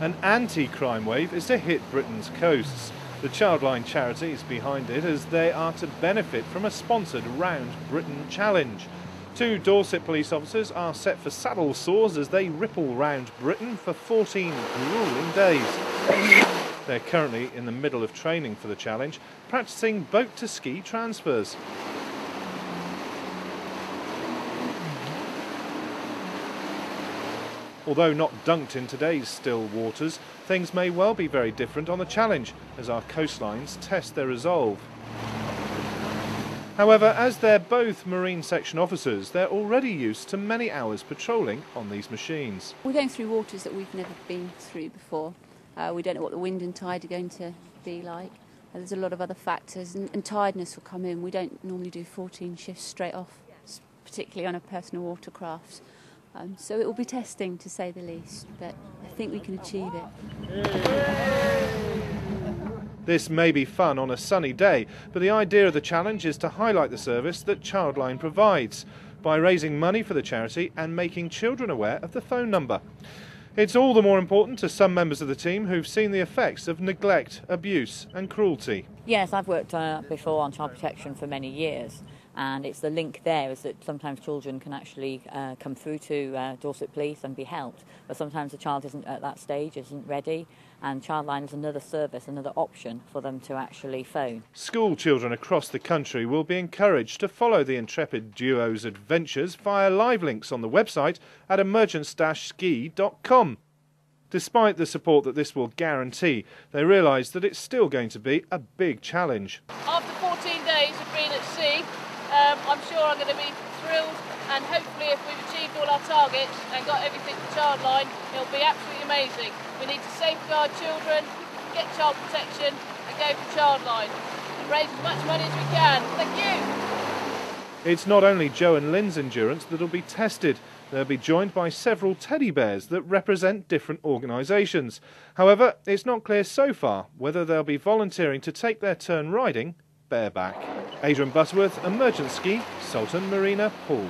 An anti-crime wave is to hit Britain's coasts. The Childline charity is behind it as they are to benefit from a sponsored Round Britain challenge. Two Dorset police officers are set for saddle sores as they ripple round Britain for 14 grueling days. They're currently in the middle of training for the challenge, practicing boat to ski transfers. Although not dunked in today's still waters, things may well be very different on the challenge as our coastlines test their resolve. However, as they're both Marine Section officers, they're already used to many hours patrolling on these machines. We're going through waters that we've never been through before. Uh, we don't know what the wind and tide are going to be like. Uh, there's a lot of other factors, and, and tiredness will come in. We don't normally do 14 shifts straight off, particularly on a personal watercraft. Um, so it will be testing to say the least, but I think we can achieve it. This may be fun on a sunny day, but the idea of the challenge is to highlight the service that Childline provides by raising money for the charity and making children aware of the phone number. It's all the more important to some members of the team who've seen the effects of neglect, abuse, and cruelty. Yes, I've worked uh, before on child protection for many years, and it's the link there is that sometimes children can actually uh, come through to uh, Dorset Police and be helped, but sometimes the child isn't at that stage, isn't ready, and Childline is another service, another option for them to actually phone. School children across the country will be encouraged to follow the intrepid duo's adventures via live links on the website at emergence-ski.com. Despite the support that this will guarantee, they realise that it's still going to be a big challenge. After 14 days of being at sea, um, I'm sure I'm going to be thrilled and hopefully if we've achieved all our targets and got everything for Childline, it'll be absolutely amazing. We need to safeguard children, get child protection and go for Childline and raise as much money as we can. Thank you. It's not only Joe and Lynn's endurance that'll be tested. They'll be joined by several teddy bears that represent different organisations. However, it's not clear so far whether they'll be volunteering to take their turn riding bareback. Adrian Butterworth, Emergent Ski, Saltern Marina Poole.